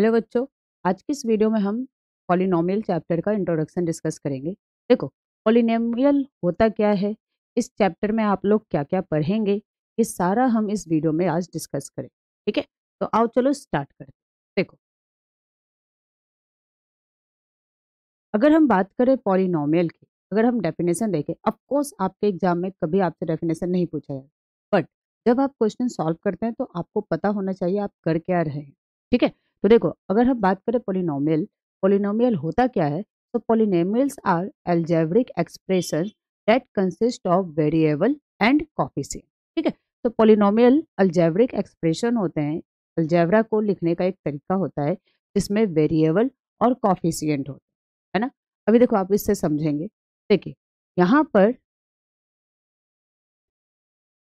Hello बच्चों, आज की इस वीडियो में हम पॉलिनोमियल चैप्टर का इंट्रोडक्शन डिस्कस करेंगे। देखो पॉलिनोमियल होता क्या है? इस चैप्टर में आप लोग क्या क्या पढ़ेंगे? ये सारा हम इस वीडियो में आज डिस्कस करें ठीक है? तो आओ चलो स्टार्ट करते देखो। अगर हम बात करें पॉलिनोमियल की, अगर हम डेफिनेशन देखें ऑफकोर्स आपके एग्ज़ाम में कभी आपसे डेफिनेशन नहीं पूछा जाए बट जब आप क्वेश्चन सॉल्व करते हैं तो आपको पता होना चाहिए आप कर क्या रहे हैं, ठीक है? तो देखो, अगर हम बात करें पोलिनोमियल पोलिनोमियल होता क्या है? तो polynomials are algebraic expression that consist of variable and coefficient ठीक है? तो पोलिनोमियल अल्जेब्रिक एक्सप्रेशन होते हैं। अल्जेब्रा को लिखने का एक तरीका होता है, जिसमें वेरिएबल और कॉफिशियंट होते हैं, है ना? अभी देखो, आप इससे समझेंगे। देखिए, यहाँ पर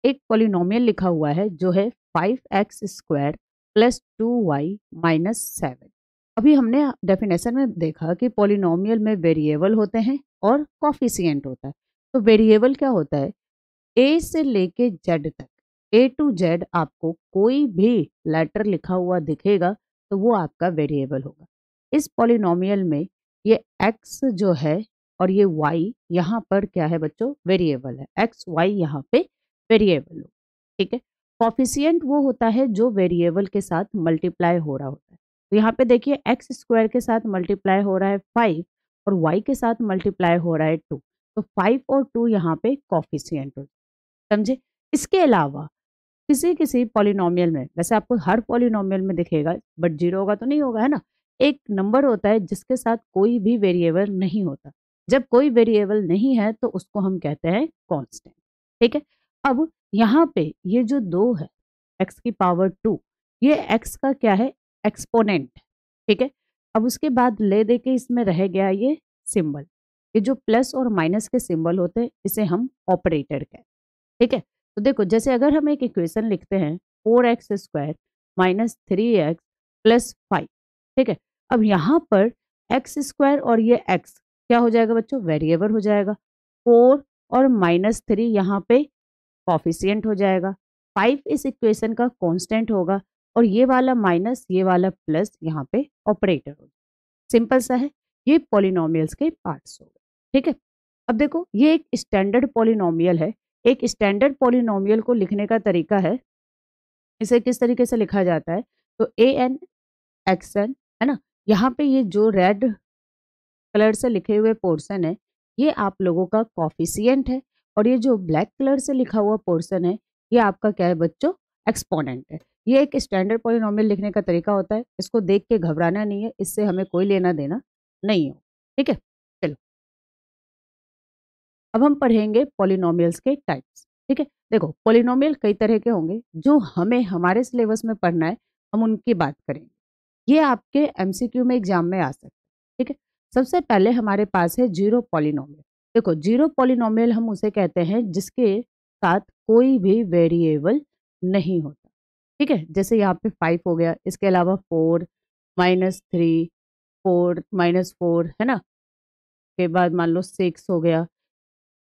एक पोलिनोमियल लिखा हुआ है, जो है five x square plus two y minus seven अभी हमने डेफिनेशन में देखा कि पोलिनोमियल में वेरिएबल होते हैं और कॉफिशियंट होता है। तो वेरिएबल क्या होता है? ए से लेके जेड तक। ए टू जेड आपको कोई भी लेटर लिखा हुआ दिखेगा तो वो आपका वेरिएबल होगा। इस पोलिनोमियल में ये एक्स जो है और ये वाई यहाँ पर क्या है बच्चों? वेरिएबल है। एक्स वाई यहाँ पे वेरिएबल हो ठीक है? कॉफिशियंट वो होता है जो वेरिएबल के साथ मल्टीप्लाई हो रहा होता है। तो यहाँ पे देखिए एक्स स्क्वायर के साथ मल्टीप्लाई हो रहा है फाइव और वाई के साथ मल्टीप्लाई हो रहा है टू तो फाइव और टू यहाँ पे कॉफिशियंट हो समझे? इसके अलावा किसी किसी पॉलिनोमियल में, वैसे आपको हर पॉलिनोमियल में दिखेगा बट ज़ीरो होगा तो नहीं होगा, है ना? एक नंबर होता है जिसके साथ कोई भी वेरिएबल नहीं होता। जब कोई वेरिएबल नहीं है तो उसको हम कहते हैं कॉन्स्टेंट ठीक है? अब यहाँ पे ये जो दो है एक्स की पावर टू ये एक्स का क्या है? एक्सपोनेंट ठीक है? अब उसके बाद ले दे के इसमें रह गया ये सिंबल ये जो प्लस और माइनस के सिंबल होते हैं, इसे हम ऑपरेटर कहते ठीक है? तो देखो, जैसे अगर हम एक इक्वेशन लिखते हैं four x square minus three x plus five ठीक है? अब यहाँ पर एक्स स्क्वायर और ये एक्स क्या हो जाएगा बच्चों? वेरिएबल हो जाएगा. फोर और माइनस थ्री यहाँ पे कॉफिशियंट हो जाएगा। फाइव इस इक्वेशन का कॉन्स्टेंट होगा और ये वाला माइनस ये वाला प्लस यहाँ पे ऑपरेटर होगा। सिंपल सा है, ये पॉलिनोमियल्स के पार्ट्स हो गए ठीक है? अब देखो, ये एक स्टैंडर्ड पॉलिनोमियल है। एक स्टैंडर्ड पॉलिनोमियल को लिखने का तरीका है, इसे किस तरीके से लिखा जाता है? तो ए एन एक्स एन, है ना? यहाँ पे ये जो रेड कलर से लिखे हुए पोर्शन है, ये आप लोगों का कॉफिशियंट है। और ये जो ब्लैक कलर से लिखा हुआ पोर्सन है, ये आपका क्या है बच्चों? एक्सपोनेंट है। ये एक स्टैंडर्ड पोलिनोमियल लिखने का तरीका होता है। इसको देख के घबराना नहीं है। इससे हमें कोई लेना देना नहीं हो। ठीक है? चलो। अब हम पढ़ेंगे पोलिनोमियल्स के टाइप्स ठीक है? देखो पोलिनोमियल कई तरह के होंगे। जो हमें, हमारे सिलेबस में पढ़ना है, हम उनकी बात करेंगे। ये आपके एमसीक्यू में एग्ज़ाम में आ सकते हैं। ठीक है? सबसे पहले हमारे पास है ज़ीरो पॉलिनोमियल देखो, ज़ीरो पॉलिनोमियल हम उसे कहते हैं जिसके साथ कोई भी वेरिएबल नहीं होता। ठीक है? जैसे यहाँ पे फाइव हो गया, इसके अलावा four minus three four minus four है ना? के बाद मान लो सिक्स हो गया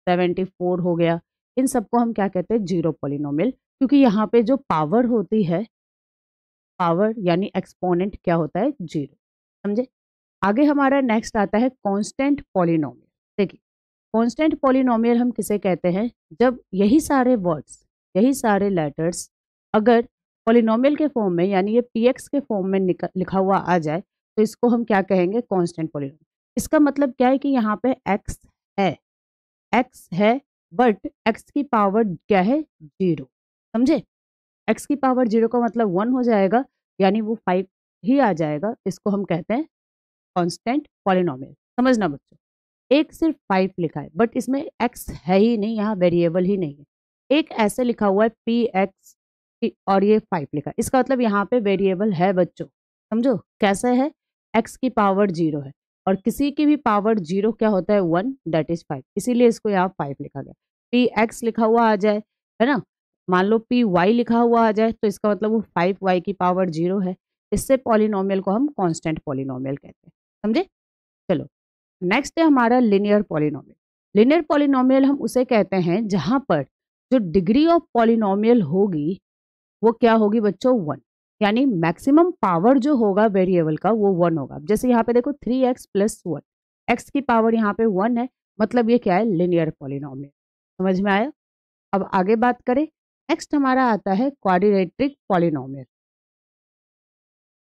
सेवेंटी फोर हो गया, इन सबको हम क्या कहते हैं? Zero polynomial. क्योंकि यहाँ पे जो पावर होती है पावर यानी एक्सपोनेंट क्या होता है? ज़ीरो। समझे? आगे हमारा नेक्स्ट आता है कांस्टेंट पॉलिनोमियल देखिए कांस्टेंट पॉलिनोमियल हम किसे कहते हैं? जब यही सारे वर्ड्स, यही सारे लेटर्स अगर पॉलिनोमियल के फॉर्म में, यानी ये पी एक्स के फॉर्म में लिखा हुआ आ जाए तो इसको हम क्या कहेंगे? कांस्टेंट पॉलिनोमियल इसका मतलब क्या है कि यहाँ पे एक्स है। एक्स है बट एक्स की पावर क्या है? ज़ीरो समझे? एक्स की पावर ज़ीरो का मतलब वन हो जाएगा, यानी वो फाइव ही आ जाएगा। इसको हम कहते हैं कॉन्स्टेंट पॉलिनोमियल समझना बच्चों। एक सिर्फ़ फाइव लिखा है बट इसमें एक्स है ही नहीं, यहाँ वेरिएबल ही नहीं है। एक ऐसे लिखा हुआ है पी एक्स और ये फाइव लिखा है। इसका मतलब यहाँ पे वेरिएबल है बच्चों, समझो? कैसे है? एक्स की पावर ज़ीरो है, और किसी की भी पावर ज़ीरो क्या होता है? वन दैट इज़ फाइव इसीलिए इसको यहाँ फाइव लिखा गया। पी एक्स लिखा हुआ आ जाए, है ना? मान लो पी वाई लिखा हुआ आ जाए तो इसका मतलब वो फाइव वाई की पावर ज़ीरो है। इससे पॉलिनोमियल को हम कॉन्स्टेंट पॉलिनोमियल कहते हैं, समझे? चलो नेक्स्ट है हमारा लिनियर पॉलिनोमियल लिनियर पॉलिनोमियल हम उसे कहते हैं जहाँ पर जो डिग्री ऑफ़ पॉलिनोमियल होगी, वो क्या होगी बच्चों? वन यानी मैक्सिमम पावर जो होगा वेरिएबल का, वो वन होगा। जैसे यहाँ पे देखो three x plus one x की पावर यहाँ पे वन है मतलब ये क्या है? लिनियर पॉलिनोमियल समझ में आया? अब आगे बात करें। नेक्स्ट हमारा आता है क्वाड्रेटिक पॉलिनोमियल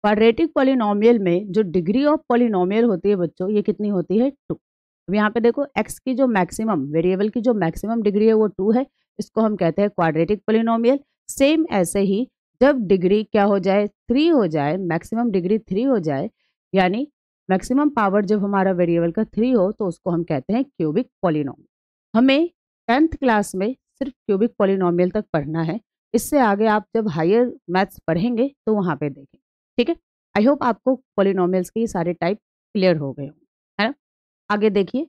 क्वाड्रेटिक पॉलिनोमियल में जो डिग्री ऑफ़ पॉलिनोमियल होती है बच्चों, ये कितनी होती है? टू अब यहाँ पे देखो, x की जो मैक्सिमम वेरिएबल की जो मैक्सिमम डिग्री है वो टू है। इसको हम कहते हैं क्वाड्रेटिक पॉलिनोमियल सेम ऐसे ही, जब डिग्री क्या हो जाए? थ्री हो जाए मैक्सिमम डिग्री थ्री हो जाए, यानी मैक्सिमम पावर जब हमारा वेरिएबल का थ्री हो तो उसको हम कहते हैं क्यूबिक पॉलिनोमियल हमें टेंथ क्लास में सिर्फ़ क्यूबिक पॉलिनोमियल तक पढ़ना है। इससे आगे आप जब हायर मैथ्स पढ़ेंगे तो वहाँ पे देखें ठीक है? आई होप आपको पॉलिनोमियल्स के ये सारे टाइप क्लियर हो गए है ना? आगे देखिए।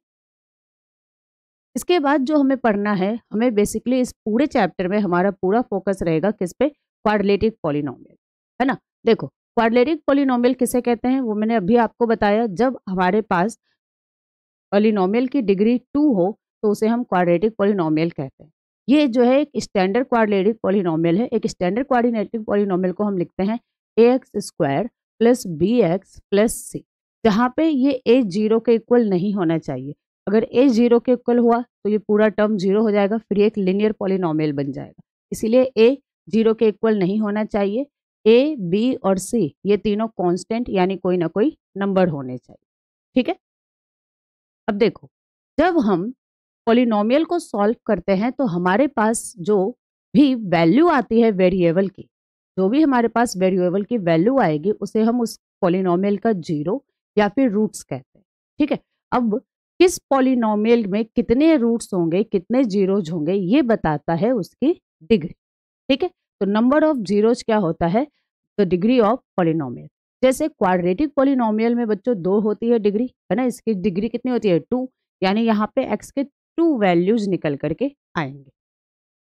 इसके बाद जो हमें पढ़ना है, हमें बेसिकली इस पूरे चैप्टर में हमारा पूरा फोकस रहेगा किस पे? क्वाड्रेटिक पॉलिनोमियल है ना? देखो क्वाड्रेटिक पॉलिनोमियल किसे कहते हैं? वो मैंने अभी आपको बताया, जब हमारे पास पॉलिनोमियल की डिग्री टू हो तो उसे हम क्वाड्रेटिक पॉलिनोमियल कहते हैं। ये जो है एक स्टैंडर्ड क्वाड्रेटिक पॉलिनोमियल है। एक स्टैंडर्ड क्वाड्रेटिक पॉलिनोमियल को हम लिखते हैं a x square plus b x plus c जहाँ पे ये ए ज़ीरो के इक्वल नहीं होना चाहिए। अगर ए ज़ीरो के इक्वल हुआ तो ये पूरा टर्म ज़ीरो हो जाएगा, फिर एक लिनियर पॉलिनोमियल बन जाएगा। इसीलिए ए ज़ीरो के इक्वल नहीं होना चाहिए। ए बी और सी ये तीनों कांस्टेंट यानी कोई ना कोई नंबर होने चाहिए। ठीक है? अब देखो, जब हम पॉलिनोमियल को सॉल्व करते हैं तो हमारे पास जो भी वैल्यू आती है वेरिएबल की जो भी हमारे पास वेरिएबल की वैल्यू आएगी, उसे हम उस पॉलिनोमियल का ज़ीरो या फिर रूट्स कहते हैं। ठीक है? अब किस पॉलिनोमियल में कितने रूट्स होंगे, कितने जीरोज होंगे, ये बताता है उसकी डिग्री ठीक है? तो नंबर ऑफ़ जीरोज क्या होता है? द डिग्री ऑफ़ पॉलिनोमियल जैसे क्वाड्रेटिक पॉलिनोमियल में बच्चों दो होती है डिग्री है ना? इसकी डिग्री कितनी होती है? टू यानी यहाँ पे एक्स के टू वैल्यूज़ निकल करके आएँगे।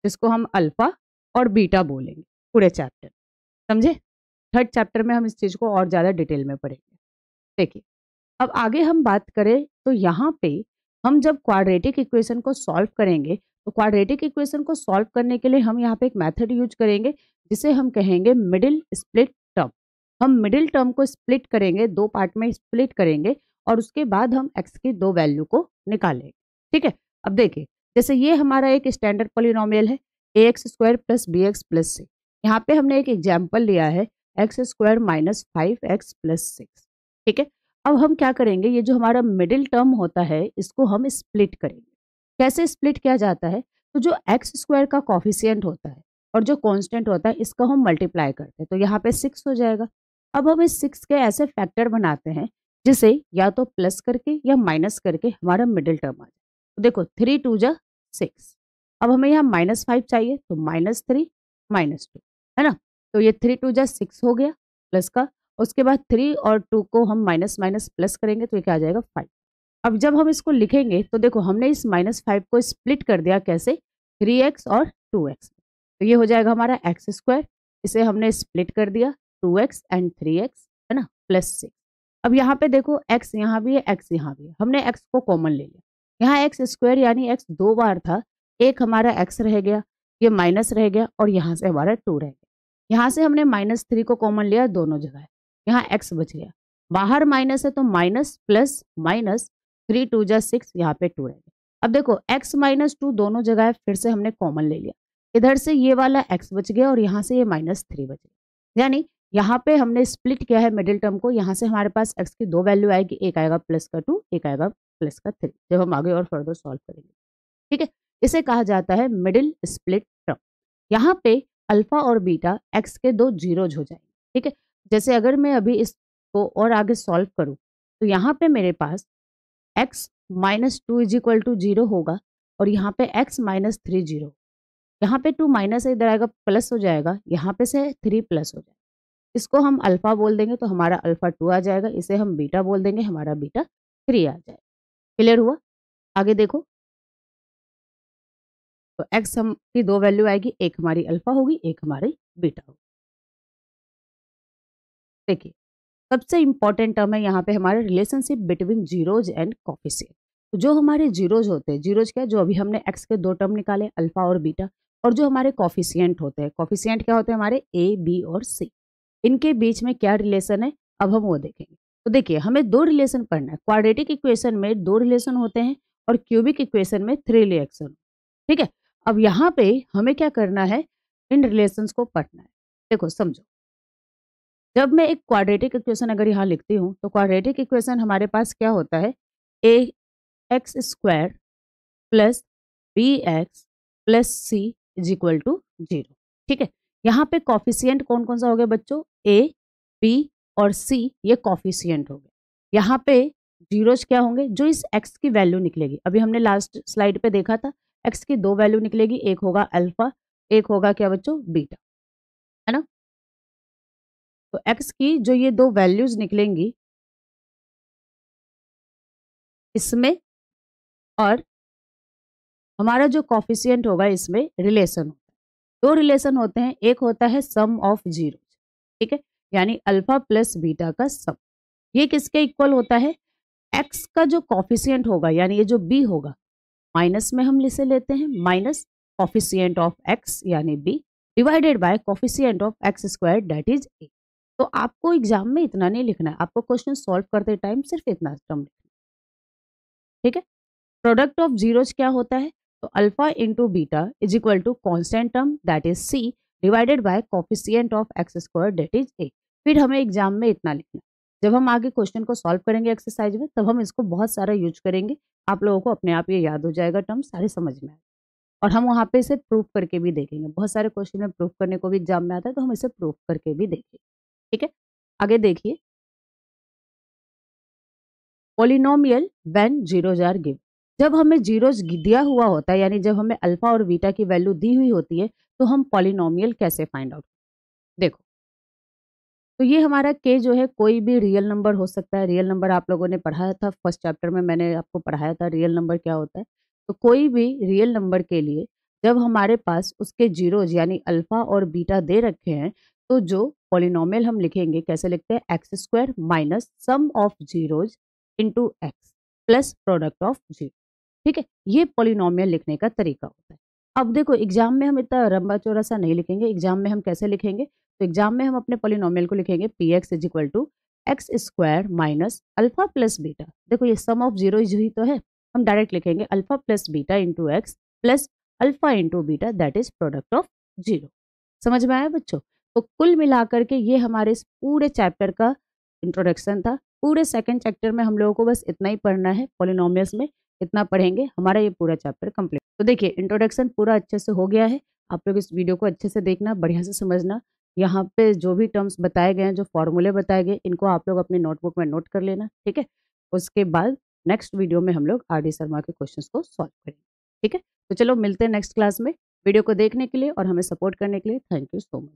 जिसको हम अल्फ़ा और बीटा बोलेंगे। पूरे चैप्टर समझे? थर्ड चैप्टर में हम इस चीज़ को और ज़्यादा डिटेल में पढ़ेंगे। देखिए, अब आगे हम बात करें तो यहाँ पे हम जब क्वाड्रेटिक इक्वेशन को सॉल्व करेंगे तो क्वाड्रेटिक इक्वेशन को सॉल्व करने के लिए हम यहाँ पे एक मेथड यूज़ करेंगे, जिसे हम कहेंगे मिडिल स्प्लिट टर्म हम मिडिल टर्म को स्प्लिट करेंगे, दो पार्ट में स्प्लिट करेंगे और उसके बाद हम एक्स की दो वैल्यू को निकालेंगे। ठीक है? अब देखिए, जैसे ये हमारा एक स्टैंडर्ड पोलिनोमियल है a x square plus b x plus c यहाँ पे हमने एक एग्ज़ाम्पल लिया है x square minus five x plus six ठीक है? अब हम क्या करेंगे? ये जो हमारा मिडिल टर्म होता है, इसको हम स्प्लिट करेंगे। कैसे स्प्लिट किया जाता है? तो जो एक्स स्क्वायर का कॉफिशियंट होता है और जो कॉन्स्टेंट होता है, इसका हम मल्टीप्लाई करते हैं तो यहाँ पे सिक्स हो जाएगा। अब हम इस सिक्स के ऐसे फैक्टर बनाते हैं, जिसे या तो प्लस करके या माइनस करके हमारा मिडिल टर्म आ जाए। तो देखो थ्री टू जा सिक्स अब हमें यहाँ माइनस फाइव चाहिए तो माइनस थ्री माइनस टू है ना? तो ये थ्री टू जा सिक्स हो गया प्लस का। उसके बाद थ्री और टू को हम माइनस माइनस प्लस करेंगे तो ये क्या आ जाएगा? फाइव अब जब हम इसको लिखेंगे तो देखो हमने इस माइनस फाइव को स्प्लिट कर दिया कैसे? थ्री एक्स और टू एक्स तो ये हो जाएगा हमारा एक्स स्क्वायर इसे हमने स्प्लिट कर दिया two x and three x है ना? प्लस सिक्स अब यहाँ पे देखो एक्स यहाँ भी है एक्स यहाँ भी है। हमने एक्स को कॉमन ले लिया। यहाँ एक्स स्क्वायर यानी एक्स दो बार था। एक हमारा एक्स रह गया, ये माइनस रह गया और यहाँ से हमारा टू रह गया। यहाँ से हमने माइनस थ्री को कॉमन लिया, दोनों जगह यहाँ एक्स बच गया। बाहर माइनस है तो minus plus minus three two जा सिक्स यहाँ पे टू रह गया। अब देखो एक्स माइनस टू दोनों जगह फिर से हमने कॉमन ले लिया। इधर से ये वाला एक्स बच गया और यहाँ से ये माइनस थ्री बच गया। यानी यहाँ पे हमने स्प्लिट किया है मिडिल टर्म को, यहाँ से हमारे पास एक्स की दो वैल्यू आएगी, एक आएगा प्लस का टू एक आएगा प्लस का थ्री जब हम आगे और फर्दर सॉल्व करेंगे। ठीक है? इसे कहा जाता है मिडिल स्प्लिट टर्म यहाँ पे अल्फ़ा और बीटा एक्स के दो जीरोज हो जाएँगे, ठीक है? जैसे अगर मैं अभी इसको और आगे सॉल्व करूँ तो यहाँ पे मेरे पास x minus two is equal to zero होगा और यहाँ पे एक्स माइनस थ्री ज़ीरो। यहाँ पे टू माइनस इधर आएगा, प्लस हो जाएगा, यहाँ पे से थ्री प्लस हो जाएगा। इसको हम अल्फ़ा बोल देंगे तो हमारा अल्फ़ा टू आ जाएगा, इसे हम बीटा बोल देंगे, हमारा बीटा थ्री आ जाएगा। क्लियर हुआ? आगे देखो। तो एक्स हम की दो वैल्यू आएगी, एक हमारी अल्फ़ा होगी, एक हमारी बीटा होगी। देखिए, सबसे इंपॉर्टेंट टर्म है यहाँ पे हमारे relationship between zeros and coefficient तो जो हमारे जीरोज होते हैं जीरोज क्या जो अभी हमने एक्स के दो टर्म निकाले अल्फ़ा और बीटा और जो हमारे कॉफिशियंट होते हैं कॉफिशियंट क्या होते हैं हमारे? ए बी और सी इनके बीच में क्या रिलेशन है? अब हम वो देखेंगे। तो देखिए, हमें दो रिलेशन पढ़ना है। क्वाड्रेटिक इक्वेशन में दो रिलेशन होते हैं, और क्यूबिक इक्वेशन में थ्री रिलेशन ठीक है? अब यहाँ पे हमें क्या करना है? इन रिलेशंस को पढ़ना है। देखो, समझो। जब मैं एक क्वाड्रेटिक इक्वेशन अगर यहाँ लिखती हूँ तो क्वाड्रेटिक इक्वेशन हमारे पास क्या होता है? A x square plus b x plus c is equal to zero ठीक है? यहाँ पे कॉफिशियंट कौन कौन सा हो गया बच्चों? ए बी और सी ये कॉफिशियंट हो गए। यहाँ पे जीरोज क्या होंगे? जो इस एक्स की वैल्यू निकलेगी। अभी हमने लास्ट स्लाइड पे देखा था एक्स की दो वैल्यू निकलेगी, एक होगा अल्फ़ा, एक होगा क्या बच्चों? बीटा, है ना? तो एक्स की जो ये दो वैल्यूज़ निकलेंगी, इसमें और हमारा जो कॉफिशियंट होगा इसमें रिलेशन होता है। दो रिलेशन होते हैं, एक होता है सम ऑफ़ ज़ीरो, ठीक है? यानी अल्फ़ा प्लस बीटा का सम। ये किसके इक्वल होता है? एक्स का जो कॉफिशियंट होगा, यानी ये जो बी होगा माइनस में हम इसे लेते हैं माइनस कॉफिशियंट ऑफ़ एक्स यानी b divided by coefficient of x square that is a तो आपको एग्ज़ाम में इतना नहीं लिखना है, आपको क्वेश्चन सॉल्व करते टाइम सिर्फ़ इतना टर्म लिखना ठीक है? प्रोडक्ट ऑफ़ जीरोज क्या होता है? तो alpha into beta is equal to constant term that is c divided by coefficient of x square that is a फिर हमें एग्ज़ाम में इतना लिखना जब हम आगे क्वेश्चन को सॉल्व करेंगे एक्सरसाइज में, तब हम इसको बहुत सारा यूज़ करेंगे। आप लोगों को अपने आप ये याद हो जाएगा टर्म सारे समझ में आए और हम वहाँ पे इसे प्रूफ करके भी देखेंगे। बहुत सारे क्वेश्चन में प्रूफ करने को भी एग्ज़ाम में आता है तो हम इसे प्रूफ करके भी देखेंगे। ठीक है? आगे देखिए। Polynomial when zeros are give जब हमें जीरोज दिया हुआ होता है, यानी जब हमें अल्फ़ा और बीटा की वैल्यू दी हुई होती है तो हम पॉलिनोमियल कैसे फाइंड आउट देखो तो ये हमारा के जो है, कोई भी रियल नंबर हो सकता है। रियल नंबर आप लोगों ने पढ़ाया था फ़र्स्ट चैप्टर में मैंने आपको पढ़ाया था रियल नंबर क्या होता है? तो कोई भी रियल नंबर के लिए जब हमारे पास उसके जीरोज यानी अल्फ़ा और बीटा दे रखे हैं तो जो पॉलिनोमियल हम लिखेंगे, कैसे लिखते हैं? X square minus sum of zeros into x plus product of zero ठीक है? ये पॉलिनोमियल लिखने का तरीका होता है। अब देखो एग्ज़ाम में हम इतना रंबा चौड़ा सा नहीं लिखेंगे। एग्ज़ाम में हम कैसे लिखेंगे? तो एग्ज़ाम में हम अपने पॉलिनोमियल को लिखेंगे p x is equal to x square minus alpha plus beta देखो ये सम ऑफ़ ज़ीरो ही तो है। हम डायरेक्ट लिखेंगे alpha plus beta into x plus alpha into beta that is product of zero समझ में आया बच्चों? तो कुल मिलाकर के ये हमारे इस पूरे चैप्टर का इंट्रोडक्शन था। पूरे सेकंड चैप्टर में हम लोगों को बस इतना ही पढ़ना है पोलिनोमियल्स में इतना पढ़ेंगे, हमारा ये पूरा चैप्टर कंप्लीट तो देखिए इंट्रोडक्शन पूरा अच्छे से हो गया है। आप लोग इस वीडियो को अच्छे से देखना, बढ़िया से समझना। यहाँ पे जो भी टर्म्स बताए गए हैं, जो फॉर्मूले बताए गए इनको आप लोग अपने नोटबुक में नोट कर लेना, ठीक है? उसके बाद नेक्स्ट वीडियो में हम लोग आर डी शर्मा के क्वेश्चन को सॉल्व करेंगे, ठीक है? तो चलो मिलते हैं नेक्स्ट क्लास में वीडियो को देखने के लिए और हमें सपोर्ट करने के लिए। Thank you so much